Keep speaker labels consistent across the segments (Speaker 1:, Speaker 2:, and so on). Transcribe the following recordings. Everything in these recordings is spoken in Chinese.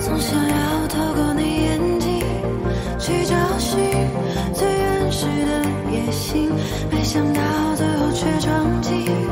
Speaker 1: 总想要透过你眼睛去找寻最原始的野性没想到最后却闯进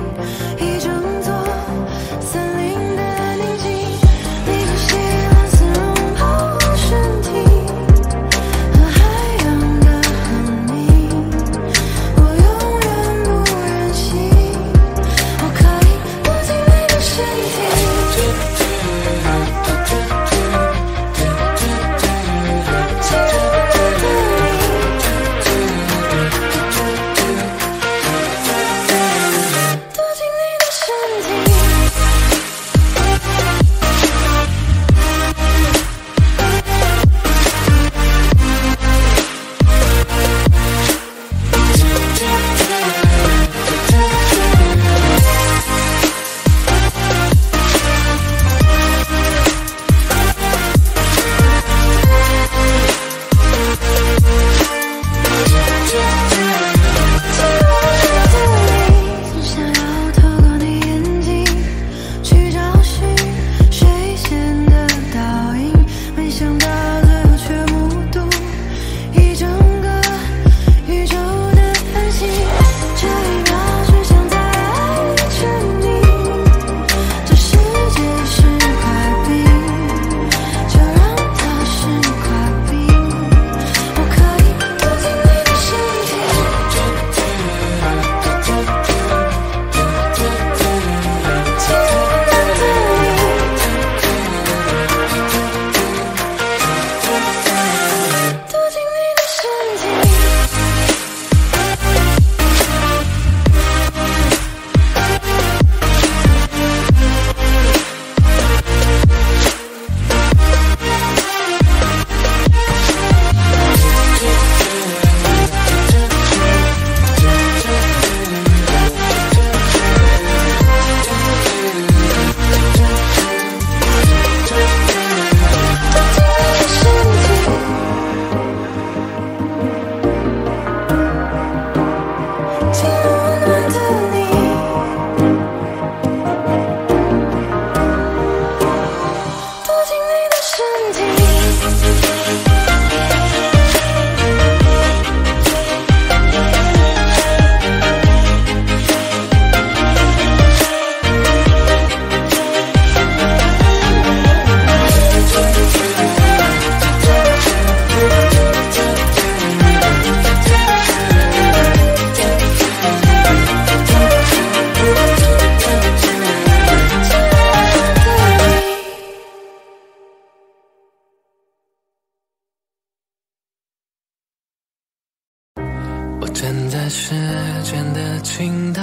Speaker 2: 站在时间的尽头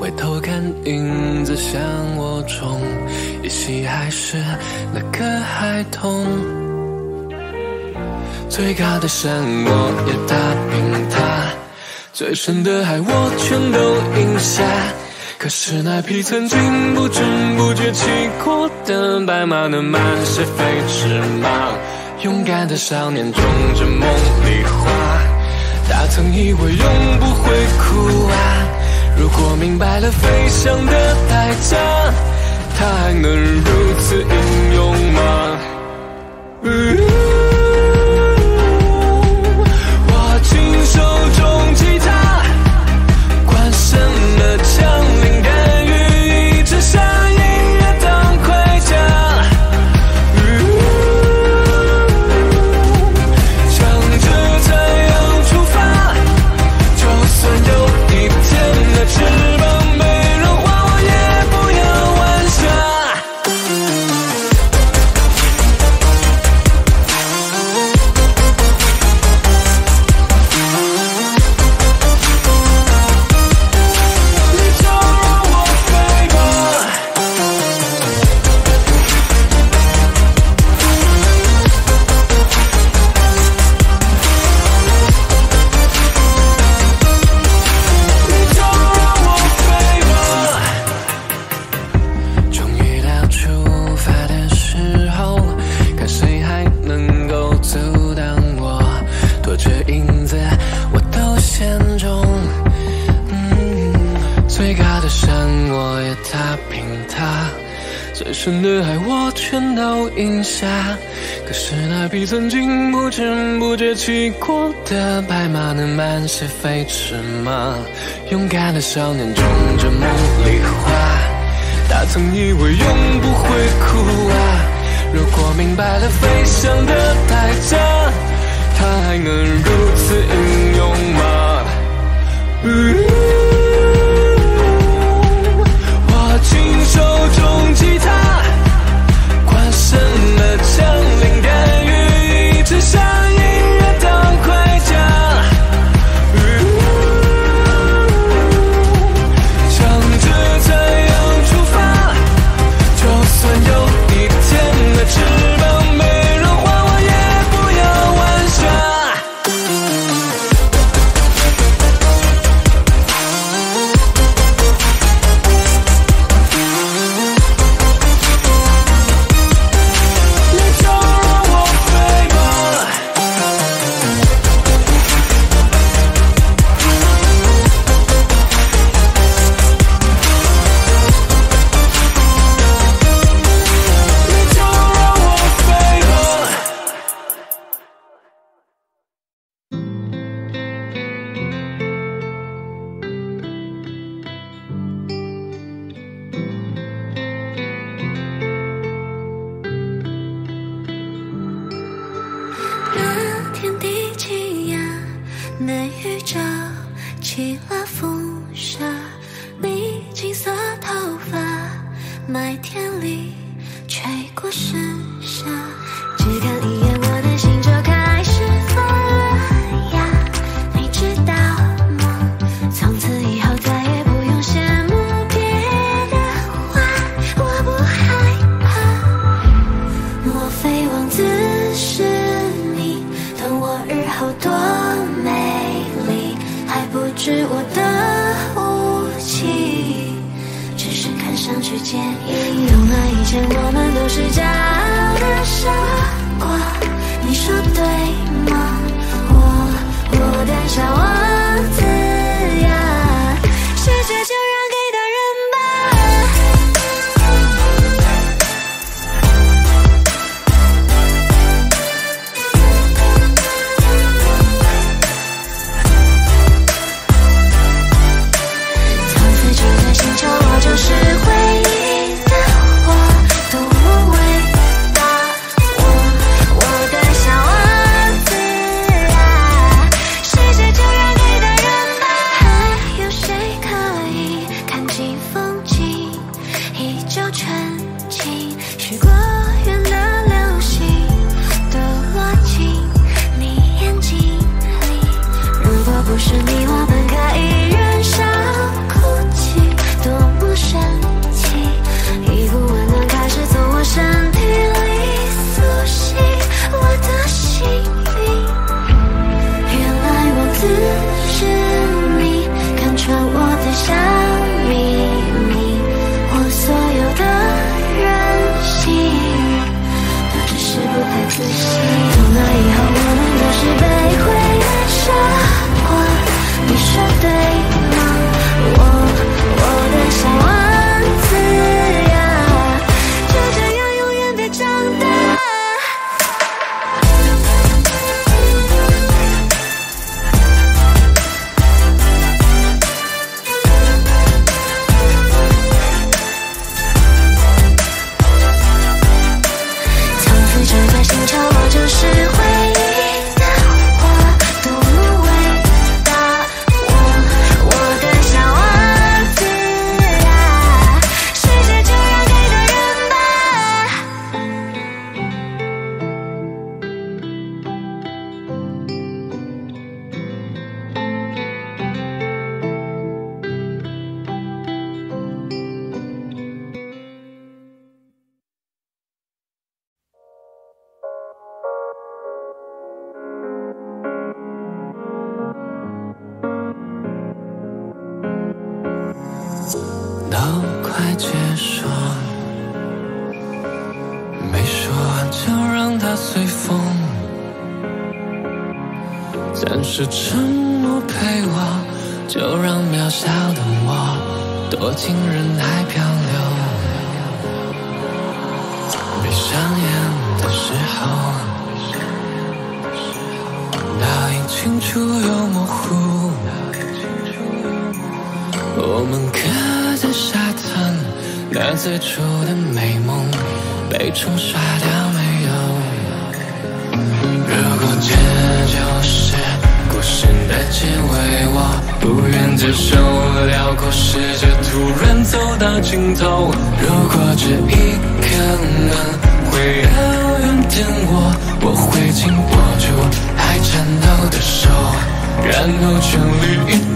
Speaker 2: 回头看影子向我冲依稀还是那个孩童。最高的山我也踏平它最深的海我全都饮下。可是那匹曾经不知不觉骑过的白马能慢些飞驰吗勇敢的少年种着梦里花他曾以为永不会哭啊。如果明白了飞翔的代价，他还能如此英勇吗？
Speaker 3: 呜。是吗？勇敢的少年种着梦里花，他曾以为永不会哭啊。如果明白了飞翔的代价，他还能如此英勇吗？
Speaker 2: 都
Speaker 3: 快结束，没说完就让它随风。暂时沉默陪我，就让渺小的我躲进人海漂流。
Speaker 2: 闭上眼的时候，倒映清楚又模糊。我们刻在沙滩，那最初的美梦被冲刷掉没有？如果这就是故事的结尾，我不愿接受辽阔世界突然走到尽头。如果这一刻能回到原点，我我会紧握住还颤抖的手，然后全力以赴。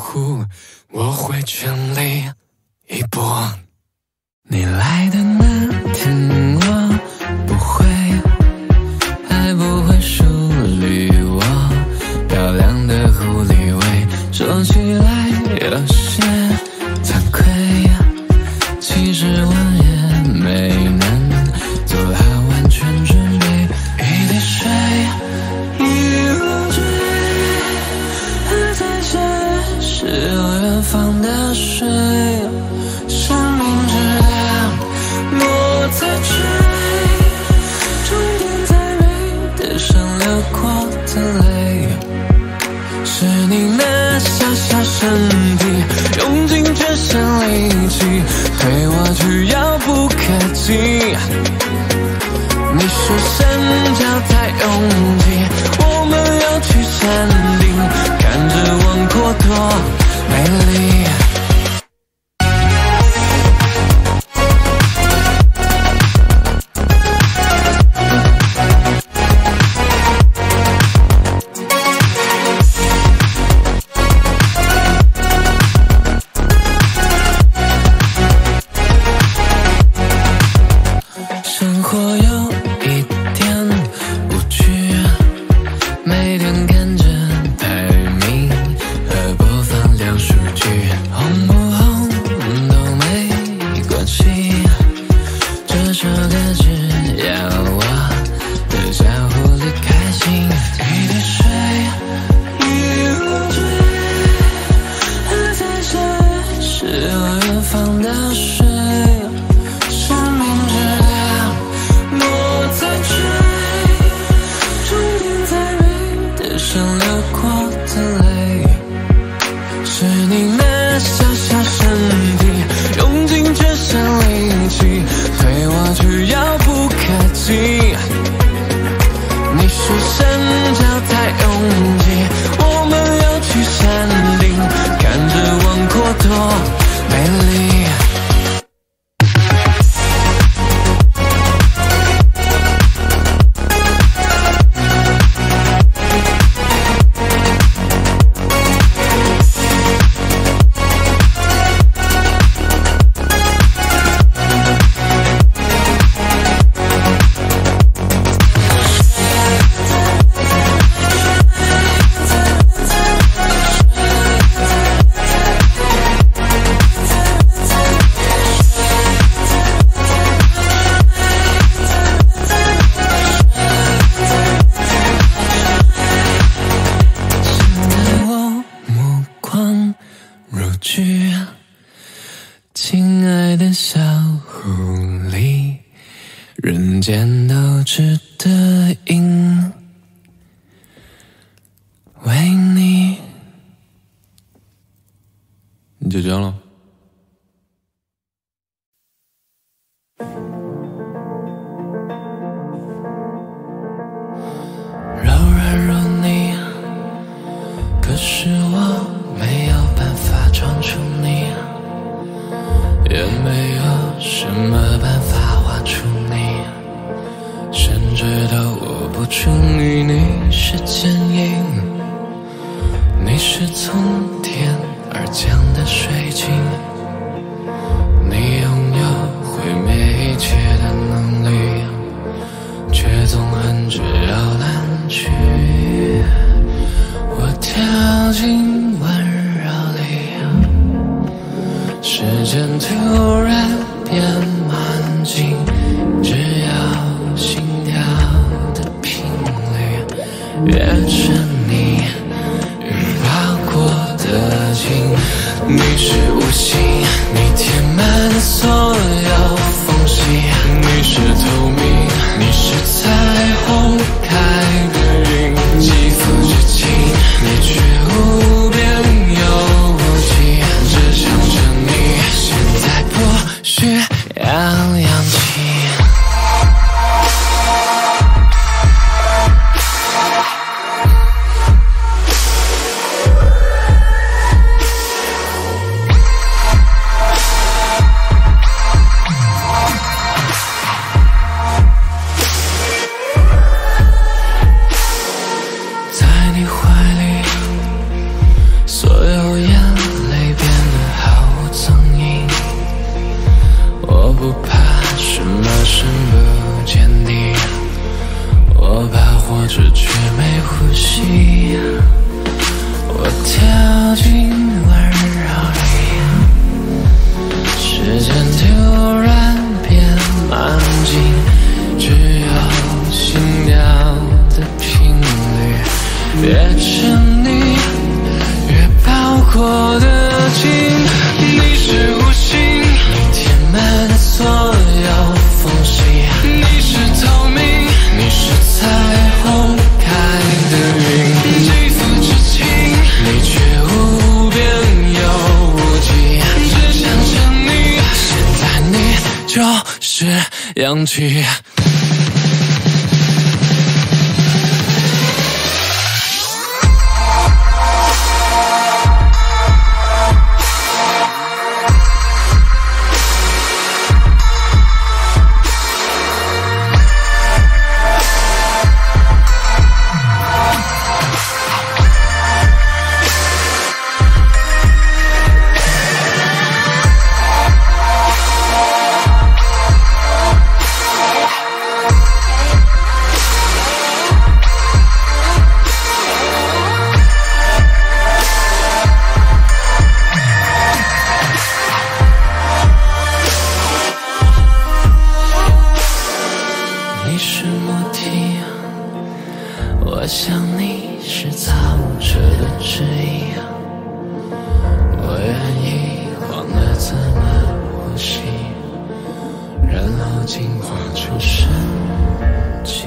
Speaker 2: 护，我会全力一搏。你来的那天，我。扬起进化出神奇。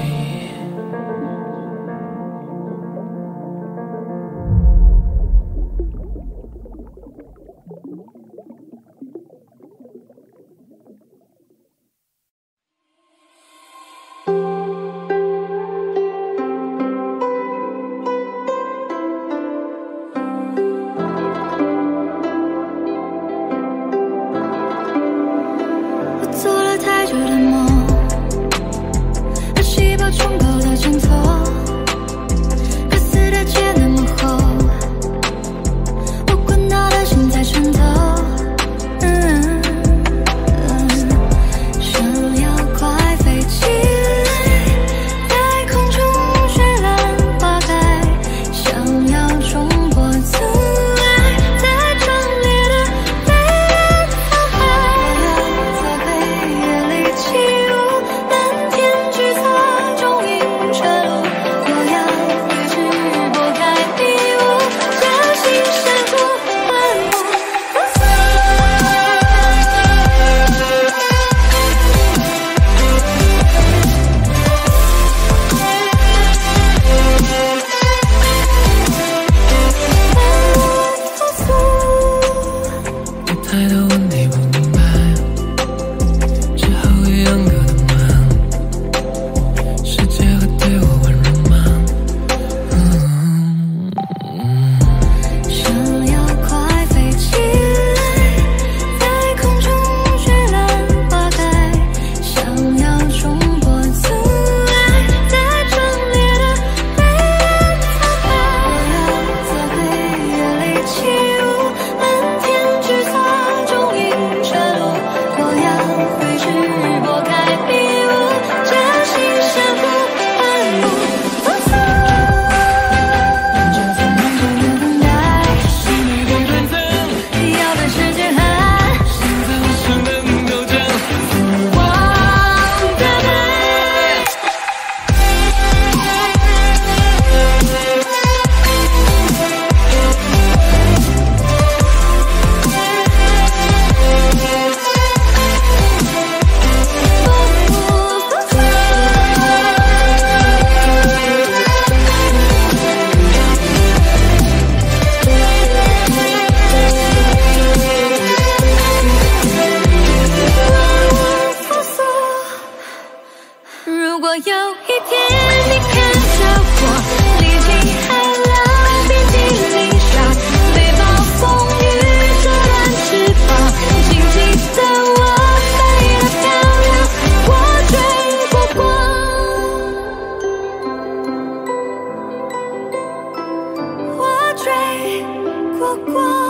Speaker 2: 氧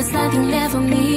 Speaker 3: there's nothing left for me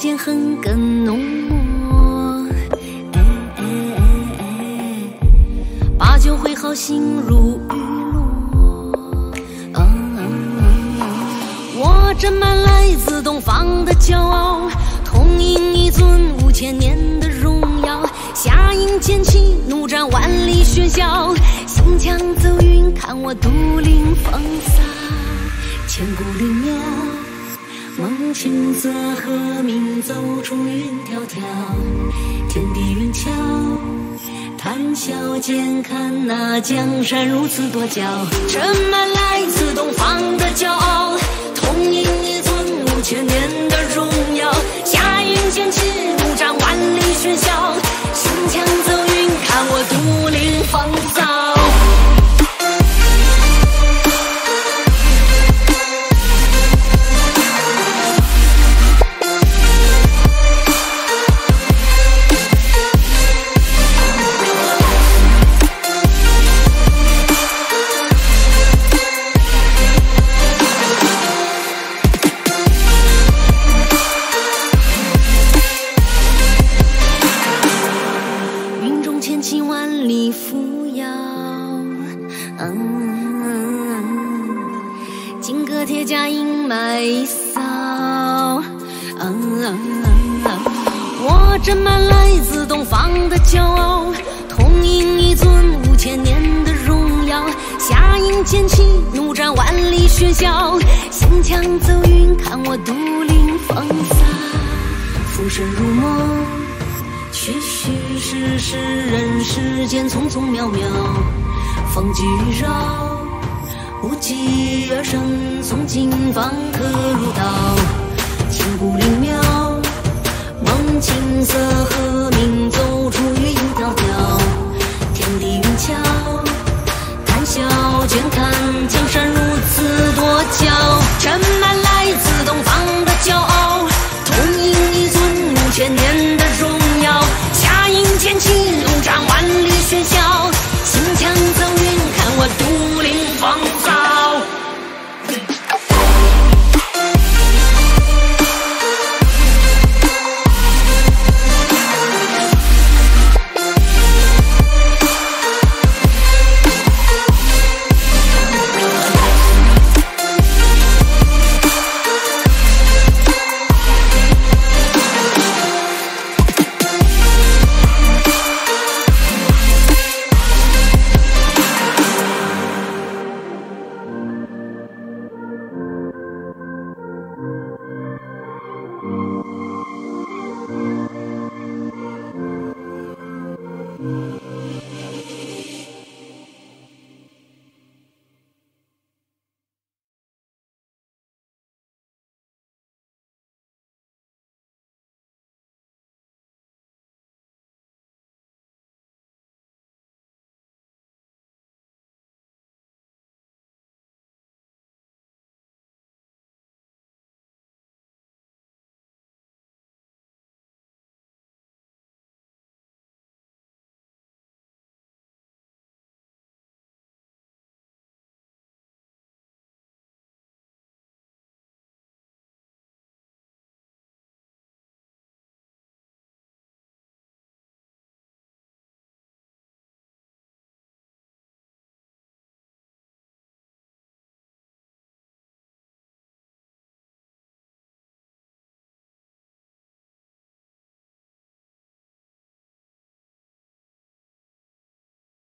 Speaker 3: 间恨更浓墨，把酒会好，心如雨落。我斟满来自东方的骄傲，痛饮一尊五千年的荣耀。侠影剑气，怒斩万里喧嚣。行将走云，看我独领风骚，千古灵庙。琴瑟和鸣，走出云迢迢，天地云桥，谈笑间看那江山如此多娇，斟满来自东方的骄傲，痛饮一尊五千年的荣耀，夏饮剑气，怒斩万里喧嚣，行将走云，看我独领风骚。琴瑟和鸣，走出云影迢迢，天地云翘，谈笑间看江山如此多娇。